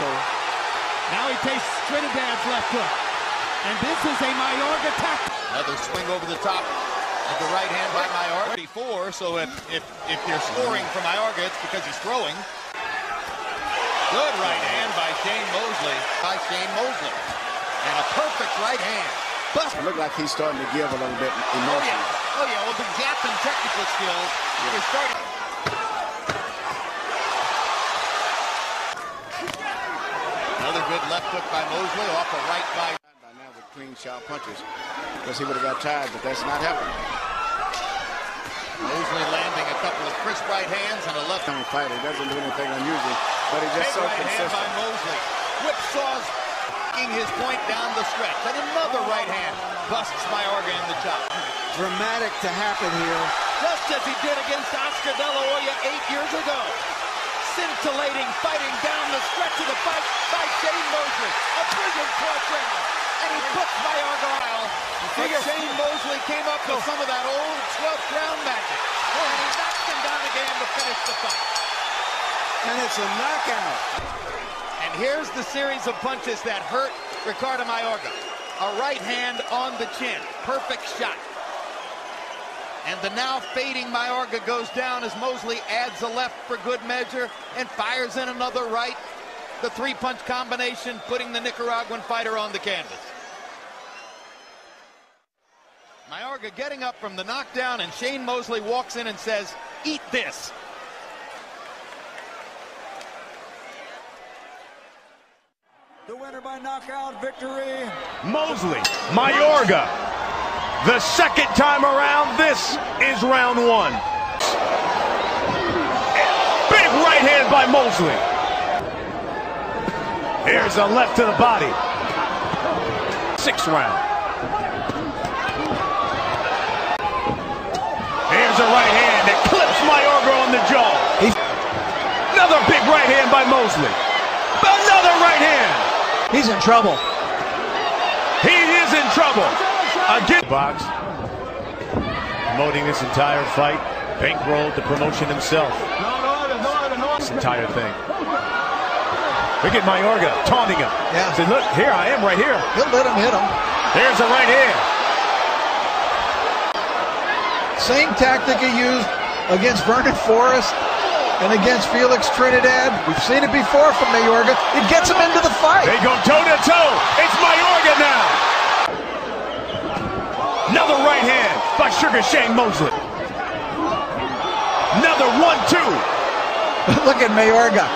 So now he takes Trinidad's left hook. And this is a Mayorga tactic. Another swing over the top of the right hand by Mayorga. 34, so if, if, if they're scoring for Mayorga, it's because he's throwing. Good right hand by Shane Mosley. By Shane Mosley. And a perfect right hand. Bust. It looked like he's starting to give a little bit emotionally. Oh, yeah. Oh, yeah. Well, the gap in technical skills yeah. is starting. Another good left hook by Mosley off a right by. By now with clean sharp punches. Because he would have got tired, but that's not happening. Mosley landing a couple of crisp right hands and a left. Time fighter. He doesn't do anything unusual, but he's just so right consistent. hand by Mosley. Whipsaws his point down the stretch. And another right hand busts Mayorga in the top. Dramatic to happen here. Just as he did against Oscar De La Hoya eight years ago. Scintillating, fighting down the stretch of the fight by Shane Mosley. A brilliant cross round. And he puts Mayorga out. But Shane Mosley came up with some of that old 12th round magic. And he knocks him down again to finish the fight. And it's a knockout. And here's the series of punches that hurt Ricardo Mayorga. A right hand on the chin. Perfect shot. And the now fading Mayorga goes down as Mosley adds a left for good measure and fires in another right. The three-punch combination putting the Nicaraguan fighter on the canvas. Mayorga getting up from the knockdown and Shane Mosley walks in and says, eat this. The winner by knockout victory. Mosley, Mayorga. The second time around, this is round one. Big right hand by Mosley. Here's a left to the body. Sixth round. Here's a right hand that clips Mayorga on the jaw. Another big right hand by Mosley. Another right hand. He's in trouble. He is in trouble. Again. Box. Promoting this entire fight. Bankrolled the promotion himself. This entire thing. Look at Mayorga taunting him. Yeah. Said, look, here I am right here. He'll let him hit him. There's a right hand. Same tactic he used against Vernon Forrest and against Felix Trinidad. We've seen it before from Mayorga. It gets him into the fight. They go toe to toe. It's Mayorga now. Another right hand by Sugar Shane Mosley. Another one-two. Look at Mayorga.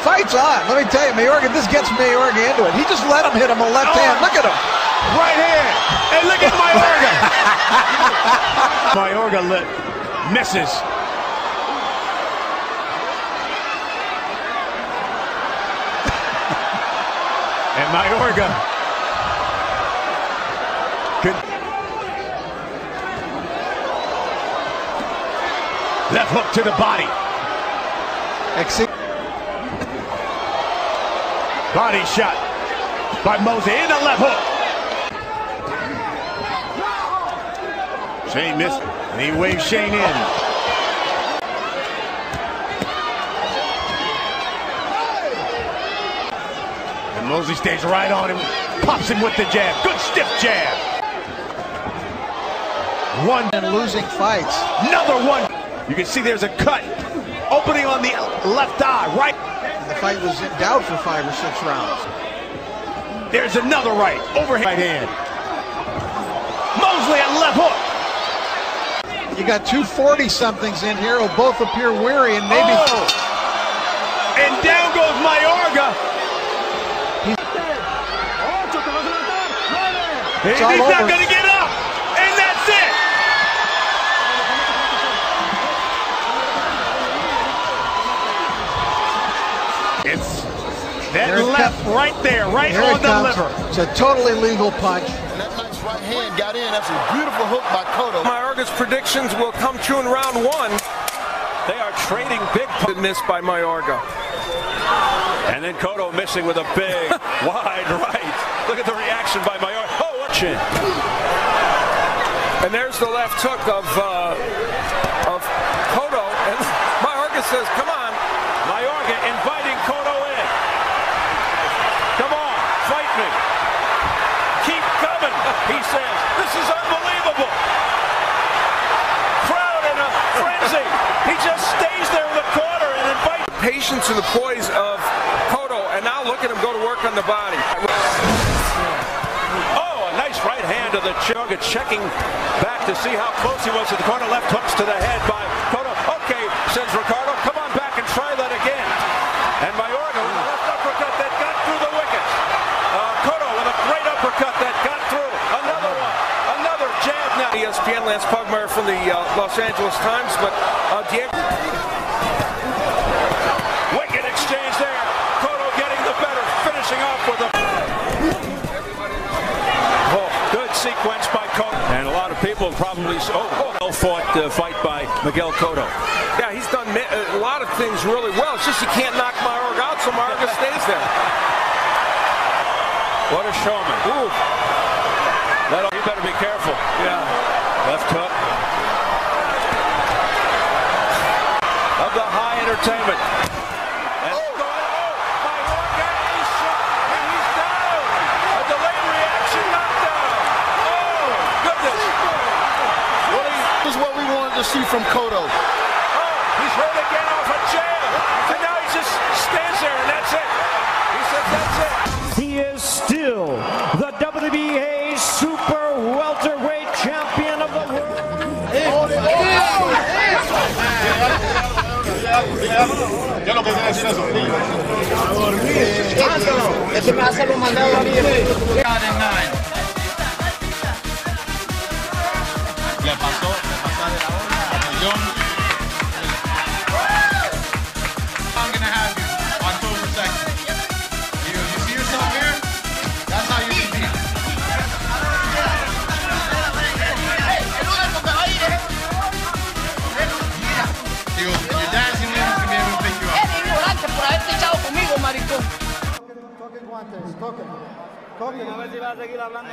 Fight's on. Let me tell you, Mayorga, this gets Mayorga into it. He just let him hit him a left oh. hand. Look at him. Right hand. And look at Mayorga. Mayorga misses. And Mayorga. Hook to the body. Exit. Body shot by Mosley in the left hook. Shane missed, and he waves Shane in. And Mosley stays right on him, pops him with the jab. Good stiff jab. One. And losing fights. Another one. You can see there's a cut. Opening on the left eye, right. The fight was in doubt for five or six rounds. There's another right. Overhand right hand. Mosley at left hook. You got two 40 somethings in here who both appear weary and maybe. Oh. And down goes Mayorga. He's, he's not going to get up, and that's it. It's that Here left it right there, right Here on the comes. liver. It's a totally legal punch. And that nice right hand got in. That's a beautiful hook by Cotto. Mayorga's predictions will come true in round one. They are trading big punch missed by Mayorga. And then Cotto missing with a big, wide right. Look at the reaction by Mayorga. Oh, chin. And there's the left hook of uh, of Cotto. And Mayorga says, come on. Mayorga inviting Cotto in. He says. This is unbelievable. Crowd in a frenzy. He just stays there in the corner and invites patience and the poise of Cotto, and now look at him go to work on the body. Oh, a nice right hand to the Chugga, checking back to see how close he was to the corner. Left hooks to the head by Cotto. Okay, says Ricardo, come on back and try that again. And Mayorga with a left uppercut that got through the wickets. Uh, Cotto with a great uppercut that got through. Another one. Another jab now. ESPN Lance Pugmire from the uh, Los Angeles Times, but uh, Diego. Wicked exchange there. Cotto getting the better, finishing off with a. Oh, good sequence by Cotto. And a lot of people probably. Oh, well fought uh, fight by Miguel Cotto. Yeah, he's done a lot of things really well. It's just you can't knock Mayorga out, so Mayorga stays there. What a showman. Ooh. That'll, you better be careful. Yeah. Left hook. Of the high entertainment. And oh, Mayorga is shot, and he's down. A delayed reaction knockdown. Oh, goodness. What This is what we wanted to see from Cotto. Yo lo que quiero decir es eso. Dormir. Ese me hace los mandados a mí. Le pasó.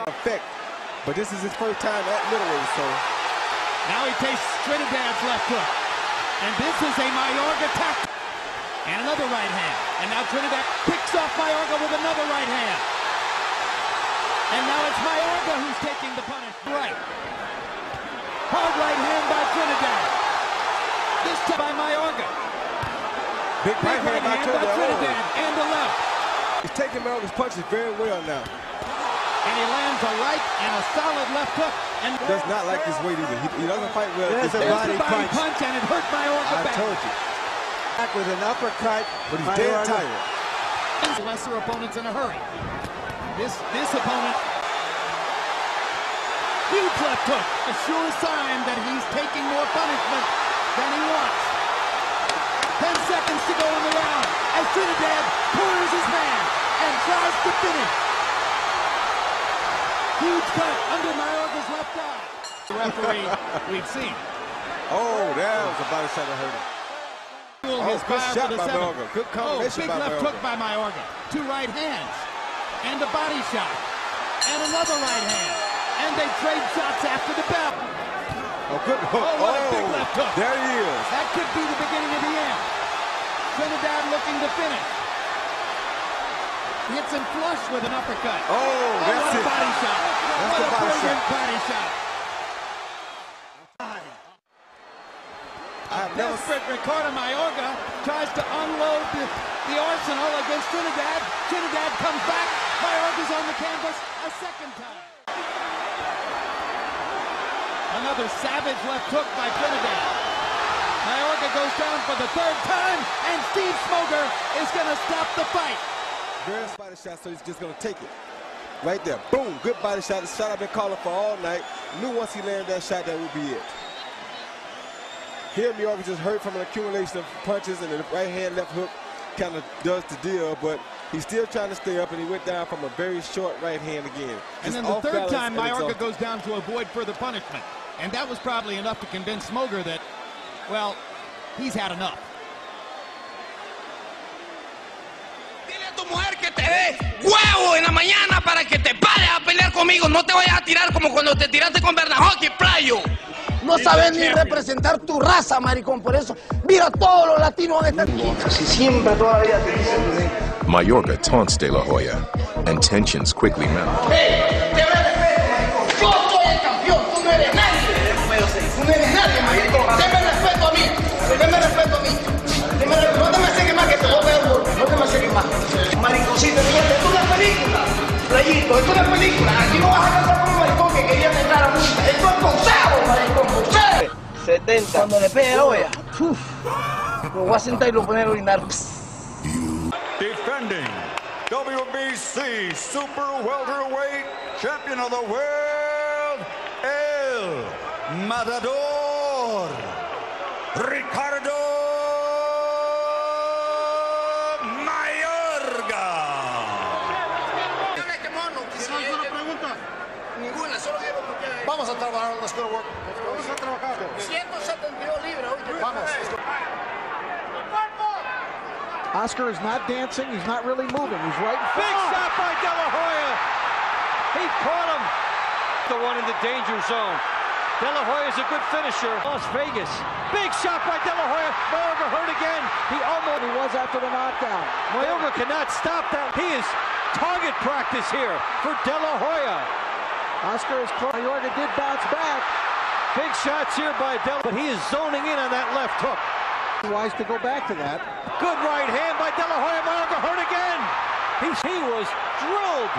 Effect. But this is his first time at middleweight, so Now he takes Trinidad's left hook. And this is a Mayorga tactic. And another right hand. And now Trinidad picks off Mayorga with another right hand. And now it's Mayorga who's taking the punish. Right. Hard right hand by Trinidad. This time by Mayorga. big Big right hand by Trinidad. Trinidad. And the left. He's taking Mayorga's punches very well now. And he lands a right and a solid left hook. And Does not like his weight either. He, he doesn't fight well. There's It's a bad. The body body punch. punch and it hurt Mayorga I back. told you. Back with an uppercut, But he's dead Mayorga- tired. lesser opponents in a hurry. This this opponent, huge left hook, a sure sign that he's taking more punishment than he wants. Ten seconds to go in the round as Trinidad pours his hand and tries to finish. Huge cut under Mayorga's left eye. The referee we've seen. Oh, that was a body shot that hurt him. Oh, his good fire shot by. Mayorga. Good Oh, big by left hook by Mayorga. Two right hands. And a body shot. And another right hand. And they trade shots after the bell. Oh, good hook. Oh, what a big oh, left hook. There he is. That could be the beginning of the end. Trinidad looking to finish. Hits him flush with an uppercut. Oh, oh, that's what a it. body shot. That's what the a body brilliant shot. body shot. I have never Ricardo Mayorga tries to unload the, the arsenal against Trinidad. Trinidad comes back. Mayorga's on the canvas a second time. Another savage left hook by Trinidad. Mayorga goes down for the third time, and Steve Smoger is going to stop the fight. Very body shot, so he's just going to take it. Right there. Boom. Good body shot. The shot I've been calling for all night. Knew once he landed that shot, that would be it. Here, Mayorga just hurt from an accumulation of punches, and the right hand, left hook kind of does the deal, but he's still trying to stay up, and he went down from a very short right hand again. And then the third time, Mayorga goes down to avoid further punishment. And that was probably enough to convince Smoger that, well, he's had enough. Dé huevo en la mañana para que te pares a pelear conmigo. No te vayas a tirar como cuando te tiraste con Bernajoki, playo. No sabes ni representar tu raza, maricón. Por eso, mira, todos los latinos van a estar... Si siempre toda la vida te dicen... Mayorga taunts De La Hoya, and tensions quickly mount. ¡Hey! ¡Te ves, maricón! Tú no eres nadie, maricón. Deme respeto a mí. Deme respeto a mí. Deme respeto. No te me acerques más que te voy a pegar. No te me acerques más. Mariconcito, fíjate, esto es una película. Playito, esto es una película. Aquí no vas a cantar con un maricón que quería entrar a música. Esto es boxeo, maricón, boxeo. 70. Cuando le pegue. Uf. Lo voy a sentar y lo voy a orinar. defending WBC Super Welterweight Champion of the World, El Matador, Ricardo Vamos a trabajar, let's go to work. Vamos a trabajar. 172 libras. Vamos. Oscar is not dancing. He's not really moving. He's right in Big front. shot by De La Hoya. He caught him. The one in the danger zone. De La Hoya is a good finisher. Las Vegas. Big shot by De La Hoya. Mayorga hurt again. He almost He was after the knockdown. Mayorga cannot stop that. He is target practice here for De La Hoya. Oscar is close. Mayorga did bounce back. Big shots here by Del, but he is zoning in on that left hook. Wise to go back to that. Good right hand by De La Hoya. Mayorga hurt again. He, he was drilled.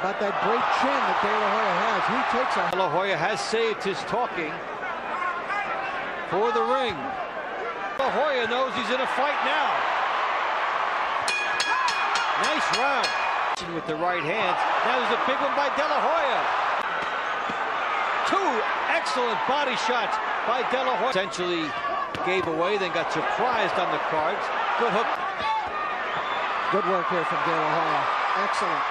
About that great chin that De La Hoya has. He takes a De La Hoya has saved his talking for the ring. De La Hoya knows he's in a fight now. Nice round. With the right hands. Now there's a big one by De La Hoya. Two excellent body shots by De La Hoya. Essentially gave away, then got surprised on the cards. Good hook. good work here from De La Hoya. Excellent.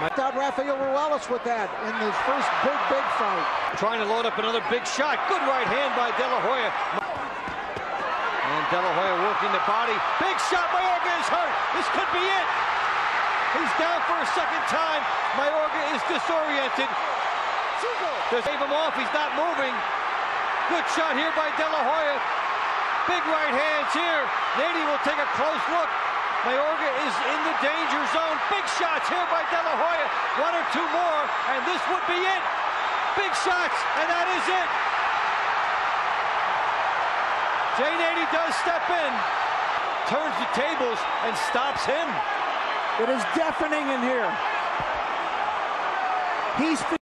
Knocked out Rafael Ruelas with that in his first big, big fight. Trying to load up another big shot. Good right hand by De La Hoya. And De La Hoya working the body. Big shot. Mayorga is hurt. This could be it. He's down for a second time. Mayorga is disoriented. To save him off, he's not moving. Good shot here by De La Hoya. Big right hands here. Nady will take a close look. Mayorga is in the danger zone. Big shots here by De La Hoya. One or two more, and this would be it. Big shots, and that is it. Jay Nady does step in, turns the tables, and stops him. It is deafening in here. He's